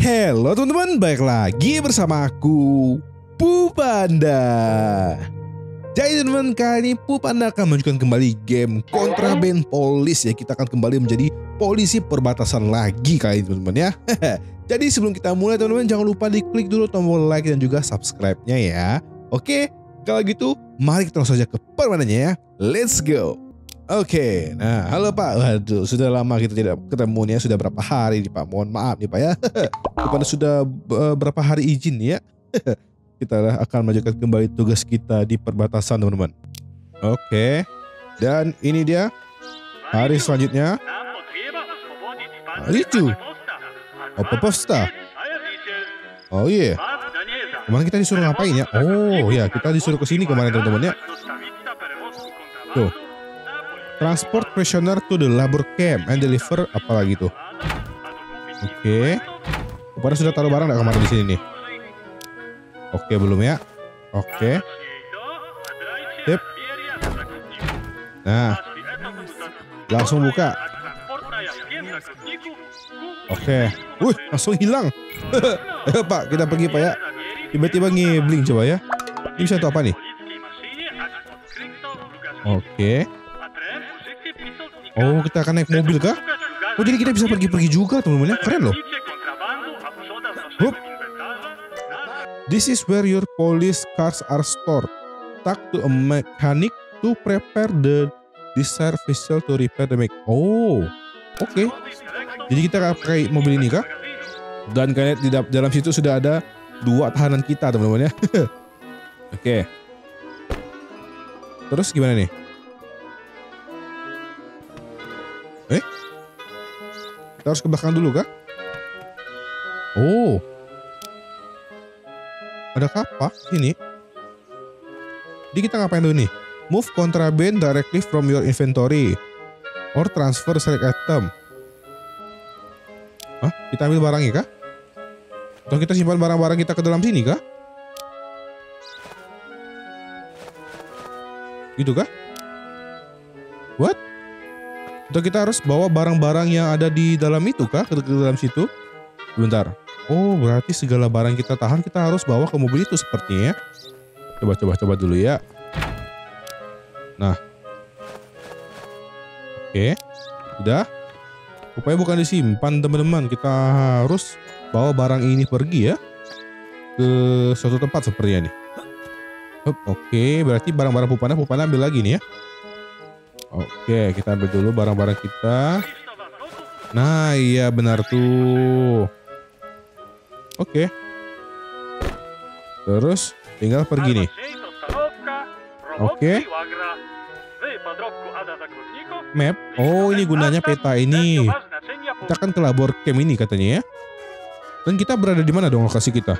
Halo teman-teman, baik lagi bersama aku, Pupanda. Jadi teman-teman, kali ini Pupanda akan menunjukkan kembali game Contraband Police ya. Kita akan kembali menjadi polisi perbatasan lagi kali ini teman-teman ya. Jadi sebelum kita mulai teman-teman, jangan lupa diklik dulu tombol like dan juga subscribe-nya ya. Oke, kalau gitu mari kita langsung saja ke permainannya ya. Let's go. Oke, nah halo Pak. Waduh, sudah lama kita tidak ketemu nih. Sudah berapa hari nih Pak? Mohon maaf nih Pak ya. Kepada sudah eh, berapa hari izin ya. kita akan melanjutkan kembali tugas kita di perbatasan teman-teman. Oke, dan ini dia hari selanjutnya. Ricu. Apa posta? Oh iya, kemarin kita disuruh ngapain ya? Oh ya, kita disuruh ke sini kemarin teman-teman ya. Tuh. Transport prisoner to the labor camp and deliver apa lagi tuh? Oke. Kepada sudah taruh barang nggak kemarin di sini nih? Oke belum ya? Oke. Sip. Nah, langsung buka. Oke. Wih, langsung hilang. Ayo Pak, kita pergi Pak ya. Tiba-tiba ngibling coba ya. Ini bisa tuh apa nih? Oke. Oh, kita akan naik mobil kah? Oh, jadi kita bisa pergi-pergi juga teman-teman ya. Keren loh. Hup. This is where your police cars are stored. Talk to a mechanic to prepare the desired vessel to repair the make. Oh, oke. Jadi kita akan pakai mobil ini kah? Dan kalian di dalam situ sudah ada dua tahanan kita teman-teman ya. oke. Terus gimana nih? Kita harus ke belakang dulu kah? Oh. Ada kapak sini. Jadi kita ngapain dulu nih? Move contraband directly from your inventory or transfer select item. Hah? Kita ambil barangnya kah? Atau kita simpan barang-barang kita ke dalam sini kah? Gitu kah? Atau kita harus bawa barang-barang yang ada di dalam itu kah? Ke, dalam situ? Bentar. Oh, berarti segala barang kita tahan kita harus bawa ke mobil itu sepertinya ya. Coba coba coba dulu ya. Nah. Oke. Udah. Upaya bukan disimpan teman-teman. Kita harus bawa barang ini pergi ya. Ke suatu tempat sepertinya nih. Hup, Oke, berarti barang-barang Pupana Pupana ambil lagi nih ya. Oke, kita ambil dulu barang-barang kita. Nah, iya benar tuh. Oke. Terus tinggal pergi nih. Oke. Map. Oh, ini gunanya peta ini. Kita kan ke labor camp ini katanya ya. Dan kita berada di mana dong lokasi kita?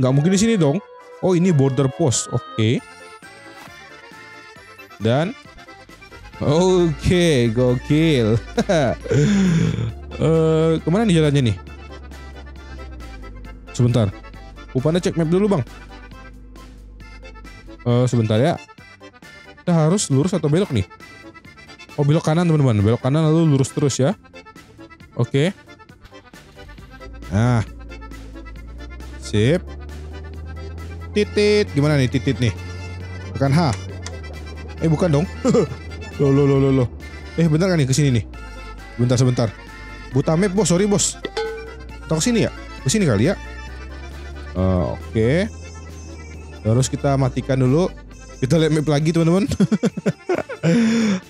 Nggak mungkin di sini dong. Oh, ini border post. Oke. Dan Oke, gokil. Eh, ke mana nih jalannya nih? Sebentar. Upanda cek map dulu bang. Eh, sebentar ya. Kita harus lurus atau belok nih? Oh belok kanan teman-teman. Belok kanan lalu lurus terus ya. Oke. Nah. Sip. Titit. Gimana nih titit nih? Tekan H. Eh bukan dong. Loh, loh, loh, loh, loh. Eh, bentar kan nih ke sini nih. Bentar, sebentar. Buta map, bos. Sorry, bos. Atau ke sini ya? Ke sini kali ya? Eh, Oke. Terus kita matikan dulu. Kita lihat map lagi, teman-teman.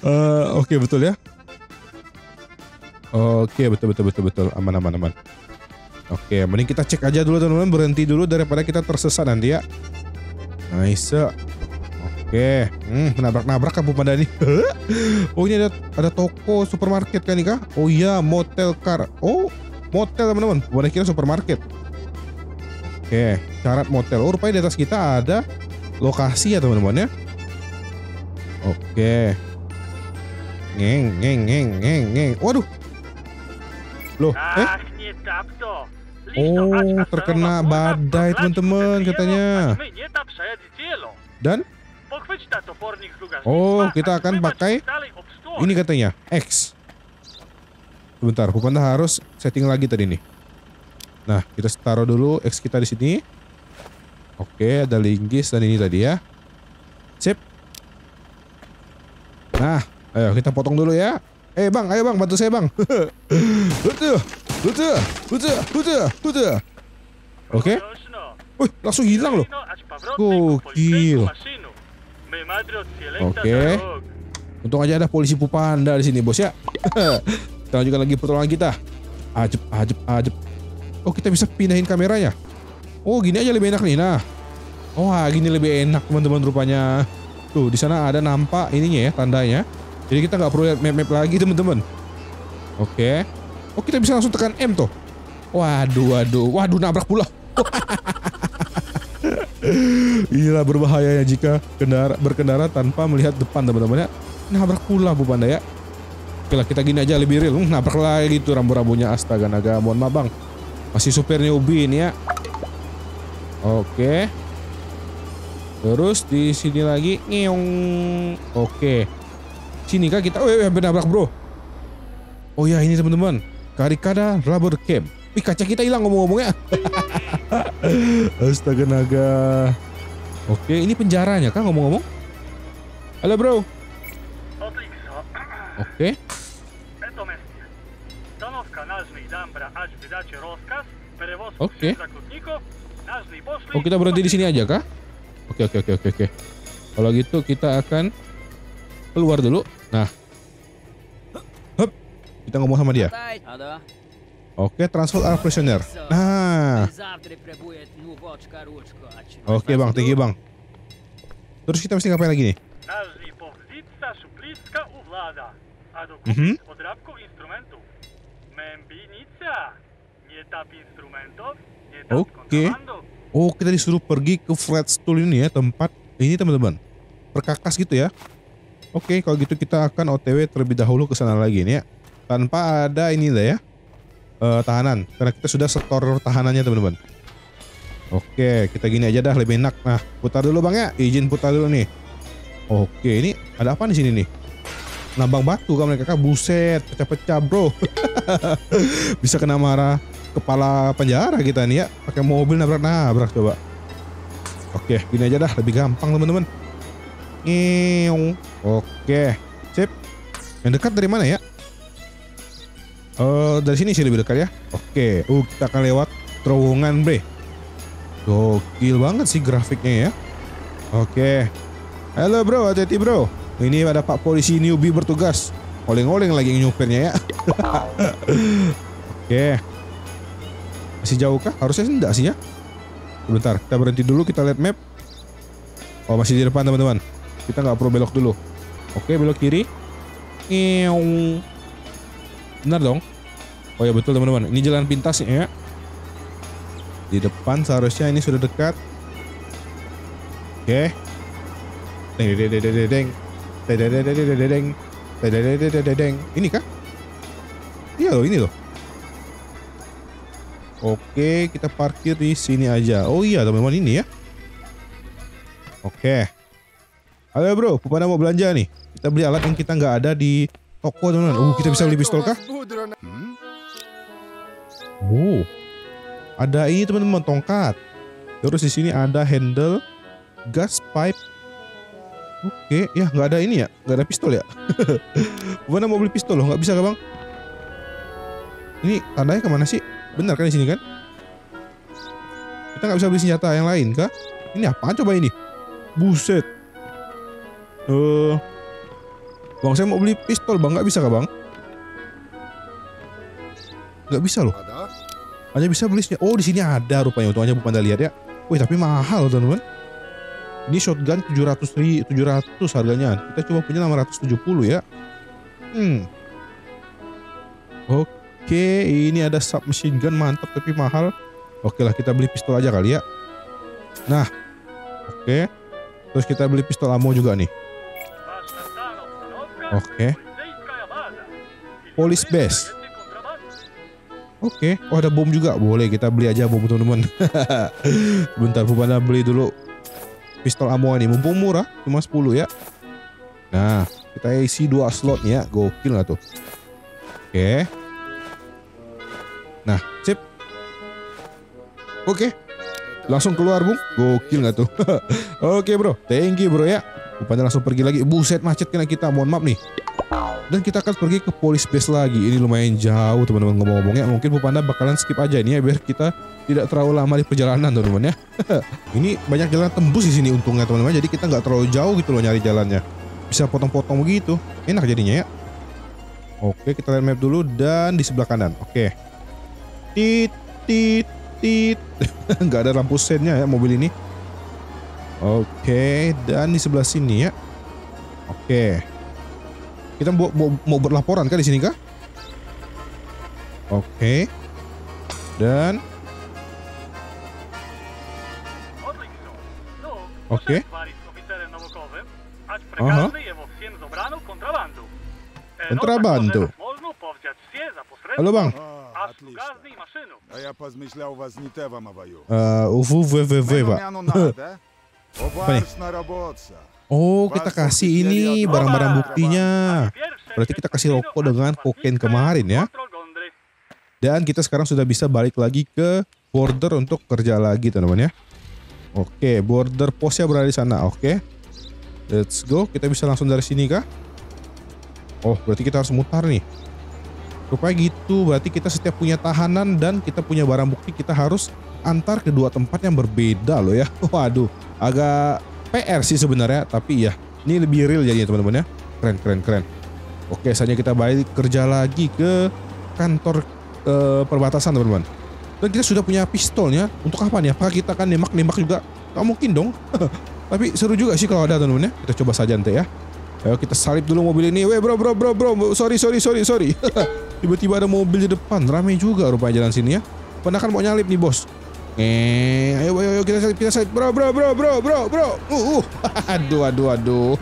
Eh, Oke, betul ya. Oke, betul, betul, betul, betul. Aman, aman, aman. Oke, mending kita cek aja dulu, teman-teman. Berhenti dulu daripada kita tersesat nanti ya. Nice. Oke, hmm, nabrak-nabrak kamu pada nih. oh ini ada ada toko supermarket kan nih kah? Oh iya, motel car. Oh, motel teman-teman. Pada kira supermarket. Oke, syarat motel. Oh rupanya di atas kita ada lokasi ya teman-teman ya. Oke. Ngeng, ngeng, ngeng, ngeng, ngeng. Waduh. Loh, eh? Oh, terkena badai teman-teman katanya. Dan Oh, kita akan pakai ini katanya X. Sebentar, Pupanda harus setting lagi tadi nih. Nah, kita taruh dulu X kita di sini. Oke, ada linggis dan ini tadi ya. Sip. Nah, ayo kita potong dulu ya. Eh bang, ayo bang, bantu saya bang. Betul, betul, betul, betul, betul. Oke. Wih, langsung hilang loh. Gokil. Oke. Untung aja ada polisi pupanda di sini bos ya. kita lanjutkan lagi pertolongan kita. Ajep, ajep, ajep. Oh kita bisa pindahin kameranya. Oh gini aja lebih enak nih. Nah. Oh gini lebih enak teman-teman rupanya. Tuh di sana ada nampak ininya ya tandanya. Jadi kita nggak perlu lihat map-map lagi teman-teman. Oke. Oh kita bisa langsung tekan M tuh. Waduh, waduh, waduh nabrak pula. Inilah berbahayanya jika kendara, berkendara tanpa melihat depan teman-teman ya. Nabrak pula Bu Panda ya. Oke lah kita gini aja lebih real. Hmm, nabrak lagi tuh rambu-rambunya astaga naga. Mohon maaf bang. Masih supirnya Ubi ini ya. Oke. Terus di sini lagi ngeong. Oke. Sini kah kita? Oh iya, hampir nabrak bro. Oh ya ini teman-teman. Karikada Rubber Camp. Wih kaca kita hilang ngomong-ngomongnya. Astaga naga. Oke, ini penjaranya kah ngomong-ngomong? Halo bro. Oke. Oke. Oh kita berhenti di sini aja kah? Oke oke oke oke oke. Kalau gitu kita akan keluar dulu. Nah. Hup. Kita ngomong sama dia. Oke, transfer our prisoner. Nah. Oke bang, tinggi bang. Terus kita mesti ngapain lagi nih? Mm -hmm. Oke. Oh, kita disuruh pergi ke Fredstool ini ya, tempat ini teman-teman. Perkakas gitu ya. Oke, kalau gitu kita akan OTW terlebih dahulu ke sana lagi nih ya. Tanpa ada ini lah ya uh, tahanan karena kita sudah setor tahanannya teman-teman. Oke, kita gini aja dah lebih enak. Nah, putar dulu Bang ya. Izin putar dulu nih. Oke, ini ada apa di sini nih? Nambang batu kan mereka buset, pecah-pecah, Bro. Bisa kena marah kepala penjara kita nih ya, pakai mobil nabrak-nabrak coba. Oke, gini aja dah, lebih gampang teman-teman. Oke, sip. Yang dekat dari mana ya? Uh, dari sini sih lebih dekat ya. Oke, uh kita akan lewat terowongan bre. Gokil banget sih grafiknya ya. Oke. Halo bro, hati-hati bro. Ini ada Pak Polisi newbie bertugas. Oleng-oleng lagi nyupirnya ya. Oke. Masih jauh kah? Harusnya enggak sih ya. Sebentar, kita berhenti dulu kita lihat map. Oh masih di depan teman-teman. Kita nggak perlu belok dulu. Oke belok kiri. Benar dong? Oh ya betul teman-teman. Ini jalan pintas ya. Di depan seharusnya ini sudah dekat. Oke. Deng deng deng deng deng. Deng deng deng deng deng deng. Ini kah? Iya loh, ini loh. Oke, kita parkir di sini aja. Oh iya, teman-teman ini ya. Oke. Halo bro, Pupana mau belanja nih. Kita beli alat yang kita nggak ada di toko teman-teman. Uh, kita bisa beli pistol kah? Oh, ada ini teman-teman tongkat. Terus di sini ada handle, gas pipe. Oke, ya nggak ada ini ya, nggak ada pistol ya. Mana mau beli pistol loh, nggak bisa kan bang? Ini tandanya ke mana sih? Benar kan di sini kan? Kita nggak bisa beli senjata yang lain kah? Ini apa coba ini? Buset. Eh, uh, Bang saya mau beli pistol bang, nggak bisa kah bang? Nggak bisa loh. Hanya bisa beli Oh di sini ada rupanya. Untuk aja bukan anda lihat ya. Wih tapi mahal teman-teman. Ini shotgun 700 ri 700 harganya. Kita cuma punya 670 ya. Hmm. Oke, ini ada submachine gun mantap tapi mahal. Oke lah kita beli pistol aja kali ya. Nah, oke. Terus kita beli pistol ammo juga nih. Oke. Okay. Police base. Oke, okay. oh ada bom juga. Boleh kita beli aja bom teman-teman. Bentar Pupana beli dulu pistol ammo ini. Mumpung murah, cuma 10 ya. Nah, kita isi dua slot ya. Gokil lah tuh. Oke. Okay. Nah, sip. Oke. Langsung keluar, Bung. Gokil nggak tuh? Oke, Bro. Thank you, Bro ya. Rupanya langsung pergi lagi. Buset, macet kena kita. Mohon maaf nih. Dan kita akan pergi ke police base lagi. Ini lumayan jauh, teman-teman ngomong-ngomongnya. Mungkin Pupanda bakalan skip aja ini ya biar kita tidak terlalu lama di perjalanan, teman-teman ya. ini banyak jalan tembus di sini untungnya, teman-teman. Jadi kita nggak terlalu jauh gitu loh nyari jalannya. Bisa potong-potong begitu. Enak jadinya ya. Oke, kita lihat map dulu dan di sebelah kanan. Oke. Tit tit tit. Nggak ada lampu sennya ya mobil ini. Oke, dan di sebelah sini ya. Oke. Kita mau, mau, mau berlaporan kah di sini kah? Oke. Dan Oke. Aha. Kontrabando. Halo bang. Uh, www, pak. Apa nih? Oh, kita kasih ini barang-barang buktinya. Berarti kita kasih rokok dengan kokain kemarin ya. Dan kita sekarang sudah bisa balik lagi ke border untuk kerja lagi teman-teman ya. Oke, border posnya berada di sana. Oke. Let's go. Kita bisa langsung dari sini kah? Oh, berarti kita harus mutar nih. Rupanya gitu, berarti kita setiap punya tahanan dan kita punya barang bukti kita harus antar kedua tempat yang berbeda loh ya. Waduh, agak PR sih sebenarnya, tapi ya ini lebih real jadinya teman-teman ya. Keren, keren, keren. Oke, saatnya kita balik kerja lagi ke kantor eh, perbatasan teman-teman. Dan kita sudah punya pistolnya. Untuk apa nih? Apakah kita akan nembak-nembak juga? Gak mungkin dong. Tapi seru juga sih kalau ada teman-teman ya. Kita coba saja nanti ya. Ayo kita salip dulu mobil ini. Weh bro bro bro bro. Sorry sorry sorry sorry. Tiba-tiba ada mobil di depan. Rame juga rupanya jalan sini ya. Pernah kan mau nyalip nih bos. Eh, ayo ayo ayo kita salip kita salip. Bro bro bro bro bro bro. Uh, uh. aduh aduh aduh.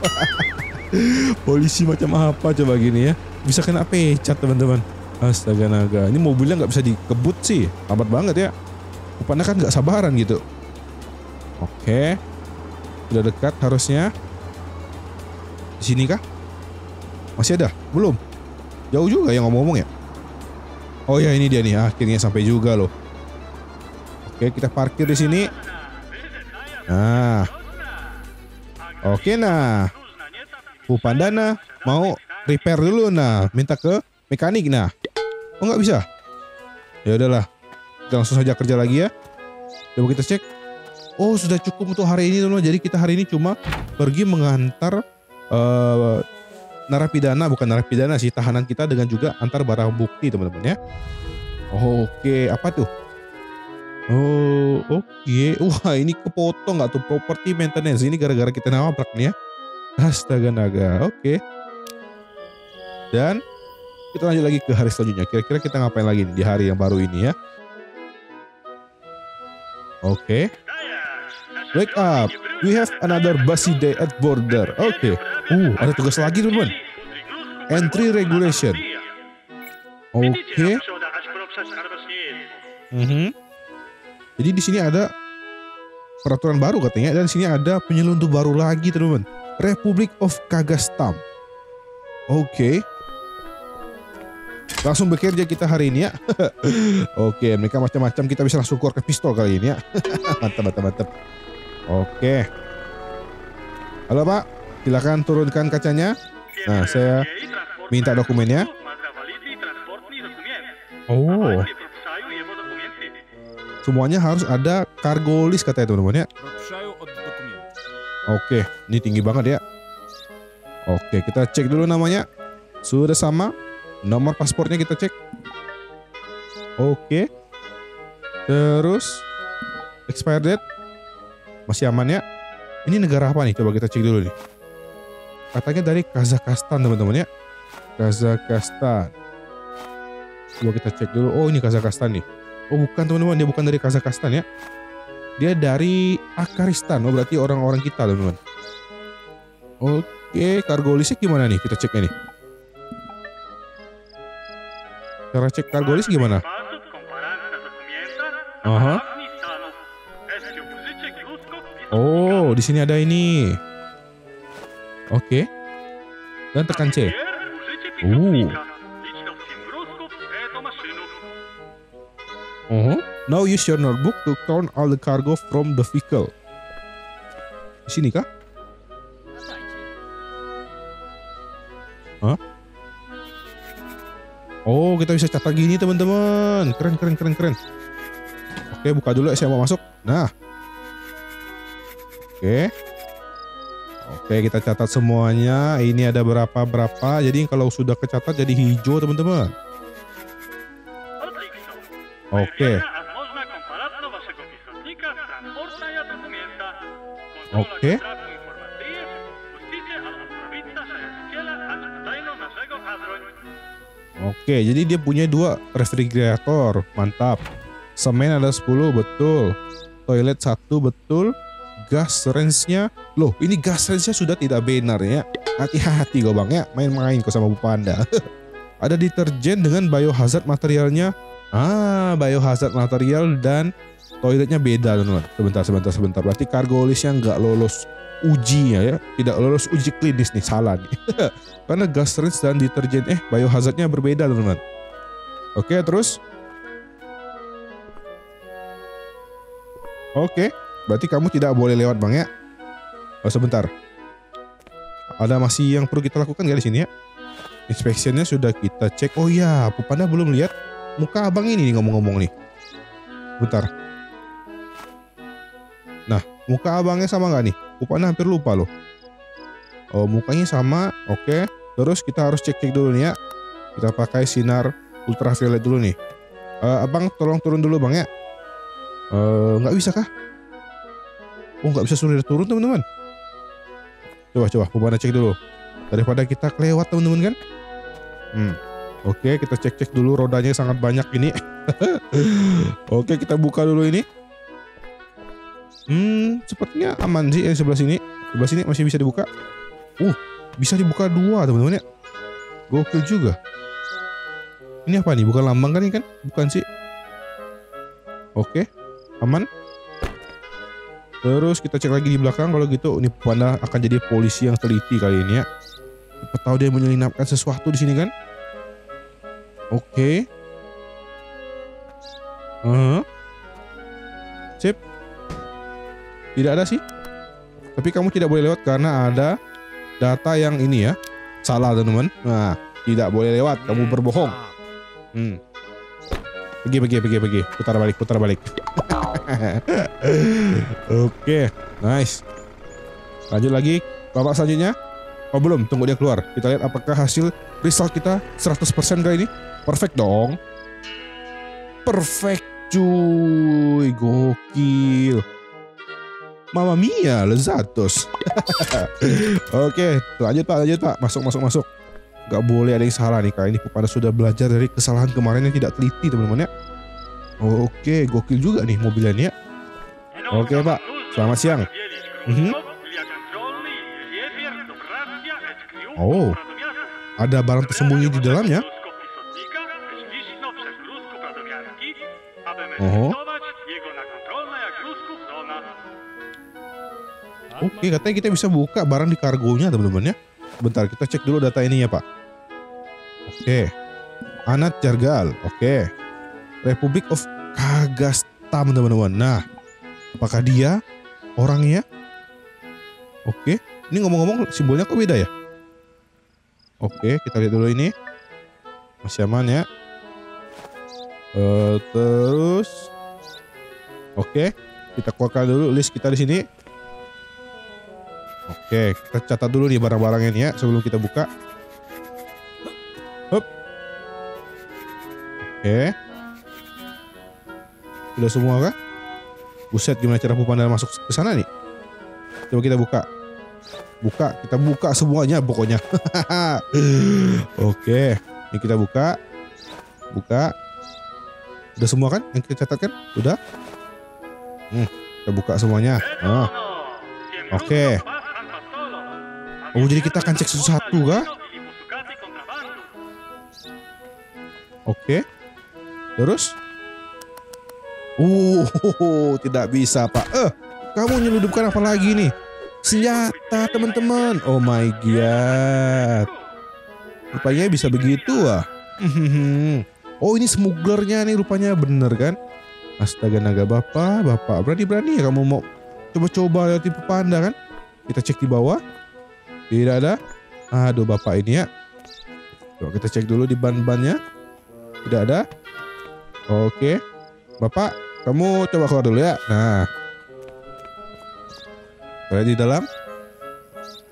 Polisi macam apa coba gini ya? Bisa kena pecat teman-teman. Astaga naga. Ini mobilnya nggak bisa dikebut sih. Lambat banget ya. Rupanya kan nggak sabaran gitu. Oke. Sudah dekat harusnya. Di sini kah? Masih ada? Belum. Jauh juga yang ngomong-ngomong ya. Oh ya ini dia nih. Akhirnya sampai juga loh. Oke kita parkir di sini. Nah. Oke nah. Pupandana mau repair dulu nah. Minta ke mekanik nah. Oh nggak bisa. Ya udahlah. Kita langsung saja kerja lagi ya. Coba kita cek. Oh sudah cukup untuk hari ini teman-teman. Jadi kita hari ini cuma pergi mengantar eh narapidana bukan narapidana sih tahanan kita dengan juga antar barang bukti teman-teman ya. Oke apa tuh? Oh oke. Wah ini kepotong nggak tuh property maintenance ini gara-gara kita nabrak nih ya. Astaga naga. Oke. Dan kita lanjut lagi ke hari selanjutnya. Kira-kira kita ngapain lagi nih di hari yang baru ini ya? Oke. Wake up. We have another busy day at border. Oke. Uh, ada tugas lagi teman-teman. Entry regulation. Oke. Mhm. Jadi di sini ada peraturan baru katanya dan di sini ada penyelundup baru lagi teman-teman. Republic of Kagastam. Oke. Langsung bekerja kita hari ini ya. Oke, mereka macam-macam kita bisa langsung keluar ke pistol kali ini ya. mantap, mantap, mantap. Oke. Halo Pak, silakan turunkan kacanya. Nah, saya minta dokumennya. Oh, semuanya harus ada cargo list katanya teman-teman ya. Oke, ini tinggi banget ya. Oke, kita cek dulu namanya. Sudah sama. Nomor paspornya kita cek. Oke. Terus expired date masih aman ya. Ini negara apa nih? Coba kita cek dulu nih. Katanya dari Kazakhstan teman-teman ya. Kazakhstan. Coba kita cek dulu. Oh, ini Kazakhstan nih. Oh bukan teman-teman, dia bukan dari Kazakhstan ya. Dia dari Akaristan. Oh berarti orang-orang kita teman-teman. Oke, kargo listnya gimana nih? Kita cek ini. Cara cek kargo list gimana? Aha. Oh, di sini ada ini. Oke. Dan tekan C. Uh. Oh. Now use your notebook to count all the cargo from the vehicle. Di sini kah? Oh, kita bisa catat gini teman-teman. Keren, keren, keren, keren. Oke, buka dulu ya, saya mau masuk. Nah. Oke. Oke, kita catat semuanya. Ini ada berapa-berapa. Jadi kalau sudah kecatat jadi hijau, teman-teman. Oke. Oke. Oke, jadi dia punya dua refrigerator, mantap. Semen ada 10, betul. Toilet satu, betul. Gas range-nya, loh ini gas range-nya sudah tidak benar ya. Hati-hati gue bang ya, main-main kok sama Bu Panda. ada deterjen dengan biohazard materialnya. Ah, biohazard material dan toiletnya beda teman-teman. Sebentar, sebentar, sebentar. Berarti cargo listnya nggak lolos uji ya, tidak lolos uji klinis nih salah nih. Karena gas rinse dan deterjen eh biohazardnya berbeda teman-teman. Oke terus. Oke, berarti kamu tidak boleh lewat bang ya. Oh sebentar. Ada masih yang perlu kita lakukan gak di sini ya? Inspeksinya sudah kita cek. Oh iya, Pupanda belum lihat muka abang ini ngomong-ngomong nih. Bentar. Nah, muka abangnya sama nggak nih? Pupanda hampir lupa loh. Oh, mukanya sama. Oke. Terus kita harus cek-cek dulu nih ya. Kita pakai sinar ultraviolet dulu nih. Uh, abang tolong turun dulu bang ya. Uh, nggak bisa kah? Oh nggak bisa dia turun teman-teman. Coba coba Pupanda cek dulu. Daripada kita kelewat teman-teman kan. Hmm. Oke kita cek-cek dulu rodanya sangat banyak ini. Oke kita buka dulu ini. Hmm, sepertinya aman sih yang sebelah sini. Sebelah sini masih bisa dibuka. Uh, bisa dibuka dua teman-teman ya. Gokil juga. Ini apa nih? Bukan lambang kan ini kan? Bukan sih. Oke, aman. Terus kita cek lagi di belakang kalau gitu ini panda akan jadi polisi yang teliti kali ini ya. Siapa tahu dia menyelinapkan sesuatu di sini kan? Oke. Uh -huh. Sip. Tidak ada sih. Tapi kamu tidak boleh lewat karena ada data yang ini ya. Salah teman-teman. Nah, tidak boleh lewat. Kamu berbohong. Hmm. Pergi, pergi, pergi, pergi. Putar balik, putar balik. Oke, nice. Lanjut lagi. Bapak selanjutnya. Oh belum, tunggu dia keluar. Kita lihat apakah hasil result kita 100% kali ini. Perfect dong. Perfect cuy. Gokil. Mama Mia, lezatos. Oke, lanjut Pak, lanjut Pak. Masuk, masuk, masuk. Gak boleh ada yang salah nih kali ini. Kepada sudah belajar dari kesalahan kemarin yang tidak teliti teman-teman ya. Oke, gokil juga nih mobilnya ya. Oke Pak, selamat siang. Mhm. Oh, ada barang tersembunyi di dalamnya. Oh. Oke, katanya kita bisa buka barang di kargonya teman-teman ya. Bentar, kita cek dulu data ini ya Pak. Oke. Anat Jargal, oke. Republik of Kagastam teman-teman. Nah, apakah dia orangnya? Oke. Ini ngomong-ngomong simbolnya kok beda ya? Oke, kita lihat dulu ini. Masih aman ya. Uh, terus, oke, kita keluarkan dulu list kita di sini. Oke, kita catat dulu nih barang-barangnya ya sebelum kita buka. Hup. Oke. Sudah semua kah? Buset, gimana cara Pupanda masuk ke sana nih? Coba kita buka. Buka, kita buka semuanya pokoknya. Oke, ini kita buka. Buka. Udah semua kan yang kita catat kan? Udah? Hmm, kita buka semuanya. Oh. Oke. Oh, jadi kita akan cek satu-satu kah? Oke. Terus? Uh, tidak bisa pak. Eh, kamu nyeludupkan apa lagi nih? Senjata teman-teman. Oh my god. Rupanya bisa begitu ah. oh ini smugglernya nih rupanya bener kan? Astaga naga bapak, bapak berani-berani ya kamu mau coba-coba lewat tipe panda kan? Kita cek di bawah. Tidak ada. Aduh bapak ini ya. Coba kita cek dulu di ban-bannya. Tidak ada. Oke. Bapak, kamu coba keluar dulu ya. Nah. Ada di dalam.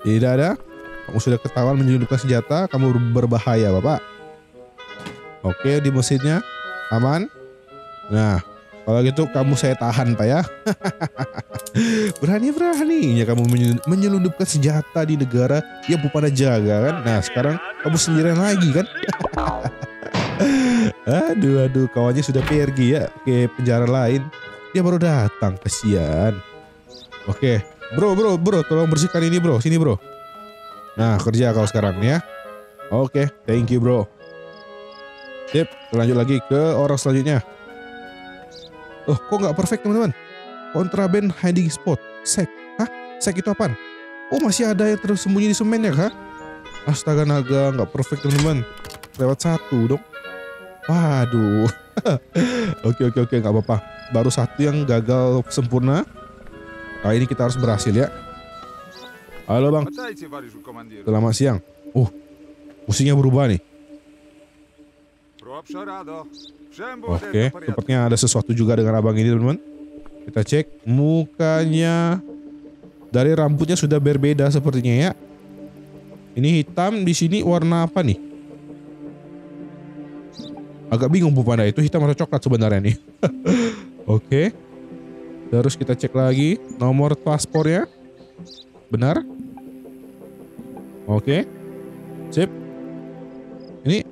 Tidak ada. Kamu sudah ketahuan menyelundupkan senjata. Kamu berbahaya bapak. Oke di mesinnya. Aman. Nah, kalau gitu kamu saya tahan pak ya. Berani-beraninya kamu menye- menyelundupkan senjata di negara yang Pupana jaga kan. Nah sekarang kamu sendirian lagi kan. aduh aduh kawannya sudah pergi ya ke penjara lain. Dia baru datang kesian. Oke bro bro bro tolong bersihkan ini bro sini bro. Nah kerja kau sekarang ya. Oke thank you bro. Sip lanjut lagi ke orang selanjutnya. Oh, kok nggak perfect teman-teman? Kontraben hiding spot. Sek. Hah? Sek itu apaan? Oh, masih ada yang tersembunyi di semen ya, kah? Astaga naga, nggak perfect teman-teman. Lewat satu dong. Waduh. oke, oke, oke, nggak apa-apa. Baru satu yang gagal sempurna. Kali ini kita harus berhasil ya. Halo bang. Selamat siang. Uh, musiknya berubah nih. Oke, okay. ada sesuatu juga dengan abang ini teman-teman. Kita cek mukanya. Dari rambutnya sudah berbeda sepertinya ya. Ini hitam di sini warna apa nih? Agak bingung Bu Panda itu hitam atau coklat sebenarnya nih. Oke. Terus kita cek lagi nomor paspornya. Benar? Oke. Sip. Ini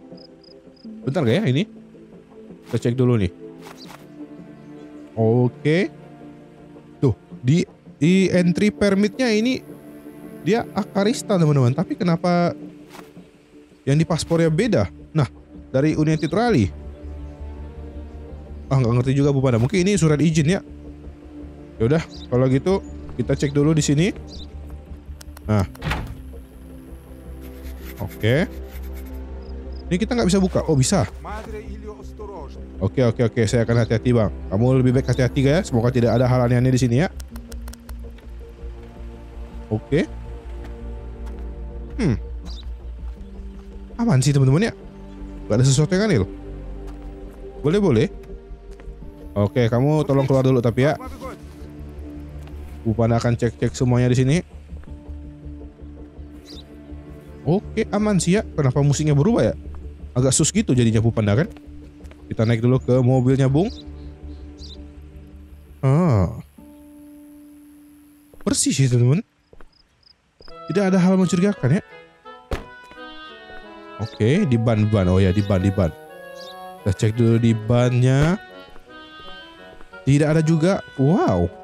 bentar gak ya ini? Kita cek dulu nih. Oke. Tuh, di di entry permitnya ini dia Akarista teman-teman. Tapi kenapa yang di paspornya beda? Nah, dari United Rally. Ah, nggak ngerti juga Bu Panda. Mungkin ini surat izin ya. Yaudah, kalau gitu kita cek dulu di sini. Nah. Oke. Okay. Ini kita nggak bisa buka. Oh bisa. Oke okay, oke okay, oke. Okay. Saya akan hati-hati bang. Kamu lebih baik hati-hati ya. Semoga tidak ada hal aneh-aneh di sini ya. Oke. Okay. Hmm. Aman sih teman-teman ya. Gak ada sesuatu yang aneh loh. Boleh boleh. Oke kamu tolong keluar dulu tapi ya. Bupan akan cek-cek semuanya di sini. Oke, aman sih ya. Kenapa musiknya berubah ya? Agak sus gitu jadinya Bupanda kan? Kita naik dulu ke mobilnya Bung. Ah. Bersih sih teman-teman. Tidak ada hal mencurigakan ya. Oke, di ban-ban. Oh ya, di ban, di ban. Kita cek dulu di bannya. Tidak ada juga. Wow.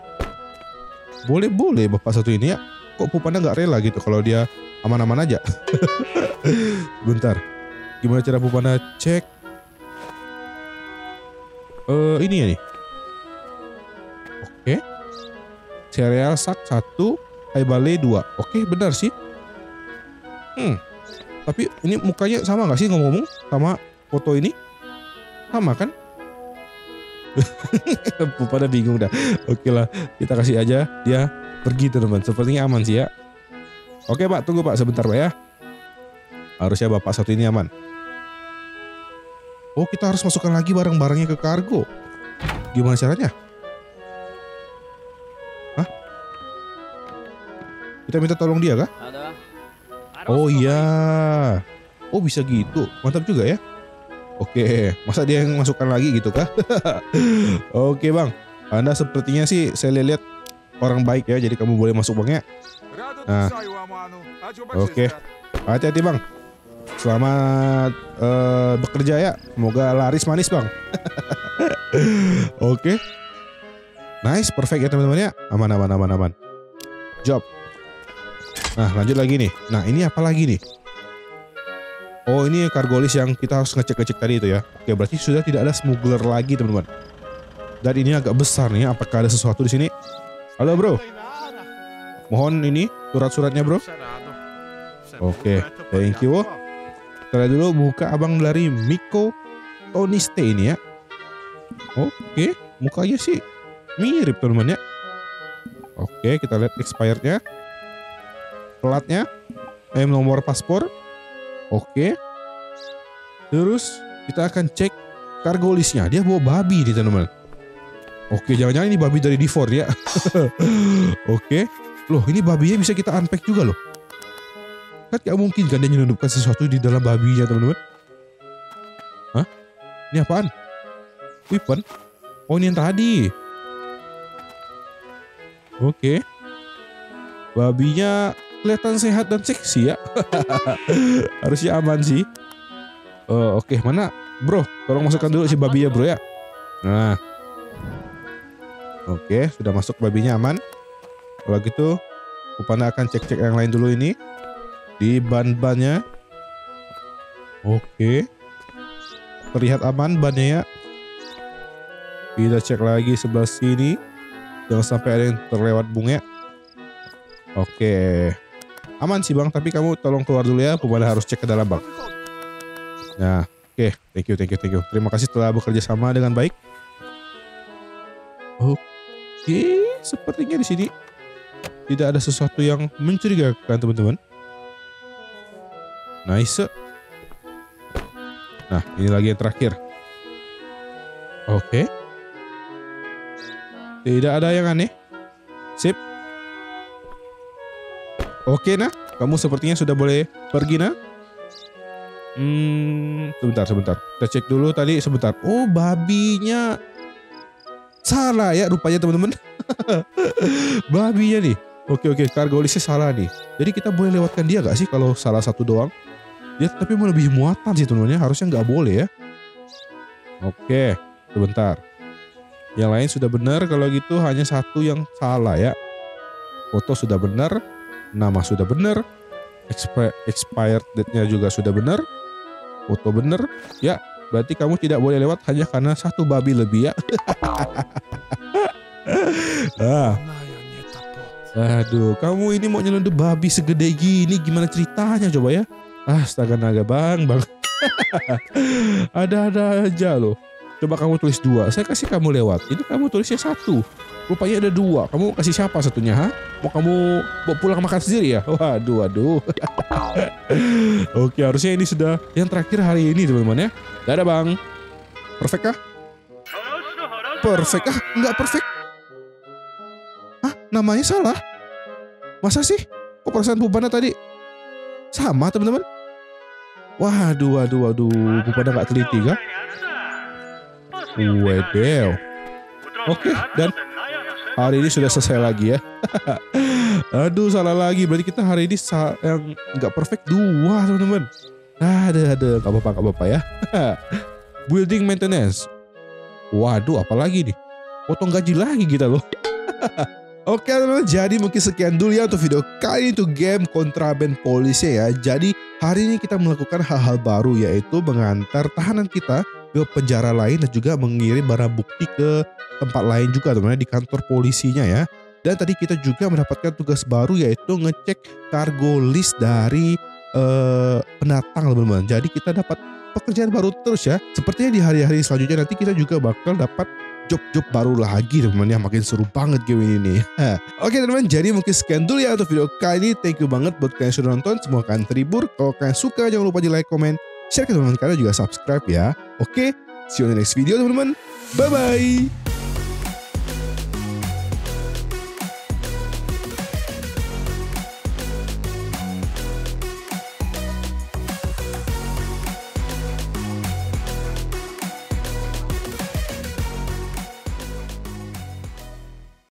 Boleh-boleh bapak satu ini ya. Kok Pupanda nggak rela gitu kalau dia aman-aman aja. Bentar. Gimana cara Pupanda cek? Eh ini ya nih. Oke. Serial sak 1, Haibale 2. Oke, benar sih. Hmm. Tapi ini mukanya sama nggak sih ngomong-ngomong sama foto ini? Sama kan? Pupanda bingung dah. Oke lah, kita kasih aja dia pergi teman-teman. Sepertinya aman sih ya. Oke pak, tunggu pak sebentar pak ya. Harusnya bapak satu ini aman. Oh kita harus masukkan lagi barang-barangnya ke kargo. Gimana caranya? Hah? Kita minta tolong dia kah? Oh iya. Oh bisa gitu. Mantap juga ya. Oke, masa dia yang masukkan lagi gitu kah? Oke bang, Anda sepertinya sih saya lihat orang baik ya, jadi kamu boleh masuk bang ya. Nah, oke, hati-hati bang. Selamat uh, bekerja ya, semoga laris manis bang. oke, nice, perfect ya teman-teman ya, aman aman aman aman. Job. Nah lanjut lagi nih. Nah ini apa lagi nih? Oh ini cargo list yang kita harus ngecek-ngecek tadi itu ya. Oke berarti sudah tidak ada smuggler lagi teman-teman. Dan ini agak besar nih. Apakah ada sesuatu di sini? Halo bro. Mohon ini surat-suratnya bro. Oke, thank you. Kita lihat dulu buka abang dari Miko Toniste ini ya. Oke. mukanya sih mirip teman-teman ya. Oke, kita lihat expirednya. Platnya. Eh, nomor paspor. Oke. Terus kita akan cek cargo listnya. Dia bawa babi nih teman-teman. Oke, jangan-jangan ini babi dari D4 ya. Oke. Loh, ini babinya bisa kita unpack juga loh. Kan gak mungkin kan dia nyelundupkan sesuatu di dalam babinya teman-teman. Hah? Ini apaan? Weapon? Oh ini yang tadi. Oke. Babinya kelihatan sehat dan seksi ya. Harusnya aman sih. Oh, Oke, mana? Bro, tolong masukkan dulu si babinya bro ya. Nah. Oke, sudah masuk babinya aman. Kalau gitu, Upana akan cek-cek yang lain dulu ini. Di ban-bannya. Oke. Terlihat aman bannya ya. Kita cek lagi sebelah sini. Jangan sampai ada yang terlewat bunga. Oke. Aman sih bang, tapi kamu tolong keluar dulu ya. Pembalap harus cek ke dalam bang. Nah, oke. Thank you, thank you, thank you. Terima kasih telah bekerja sama dengan baik. Oke, sepertinya di sini tidak ada sesuatu yang mencurigakan teman-teman. Nice. Nah, ini lagi yang terakhir. Oke. Tidak ada yang aneh. Sip. Oke nah, kamu sepertinya sudah boleh pergi nah. Hmm, sebentar, sebentar. Kita cek dulu tadi sebentar. Oh, babinya salah ya rupanya teman-teman. babinya nih. Oke oke, cargo listnya salah nih. Jadi kita boleh lewatkan dia gak sih kalau salah satu doang? Ya tapi melebihi muatan sih teman-teman. Harusnya nggak boleh ya. Oke, sebentar. Yang lain sudah benar, kalau gitu hanya satu yang salah ya. Foto sudah benar, nama sudah benar, expi- expired date-nya juga sudah benar, foto benar. Ya, berarti kamu tidak boleh lewat hanya karena satu babi lebih ya. ah, aduh, kamu ini mau nyelundup babi segede gini, gimana ceritanya coba ya? Astaga naga bang, bang. Ada-ada aja loh. Coba kamu tulis dua, saya kasih kamu lewat. Ini kamu tulisnya satu. Rupanya ada dua. Kamu kasih siapa satunya, ha? Mau kamu bawa pulang makan sendiri ya? Waduh, waduh. Oke, harusnya ini sudah yang terakhir hari ini teman-teman ya. Dadah bang. Perfect kah? Perfect kah? Enggak perfect. Hah? Namanya salah? Masa sih? Kok perasaan Pupana tadi? Sama teman-teman? Waduh, waduh, waduh. Pupana nggak teliti kah? Wedew. Oke, dan hari ini sudah selesai lagi ya. Aduh, salah lagi. Berarti kita hari ini yang nggak perfect dua, teman-teman. Ada, ada. Gak apa-apa, gak apa-apa ya. Building maintenance. Waduh, apalagi nih? Potong gaji lagi kita loh. Oke teman-teman, jadi mungkin sekian dulu ya untuk video kali untuk game kontraben polisi ya. Jadi hari ini kita melakukan hal-hal baru yaitu mengantar tahanan kita ke penjara lain dan juga mengirim barang bukti ke tempat lain juga teman-teman di kantor polisinya ya. Dan tadi kita juga mendapatkan tugas baru yaitu ngecek cargo list dari eh, pendatang teman-teman. Jadi kita dapat pekerjaan baru terus ya. Sepertinya di hari-hari selanjutnya nanti kita juga bakal dapat job-job baru lagi teman-teman ya makin seru banget game ini nih. Oke teman-teman jadi mungkin sekian dulu ya untuk video kali ini. Thank you banget buat kalian yang sudah nonton. Semoga kalian terhibur. Kalau kalian suka jangan lupa di like, komen, share ke teman-teman kalian juga subscribe ya. Oke, see you on the next video teman-teman. Bye-bye.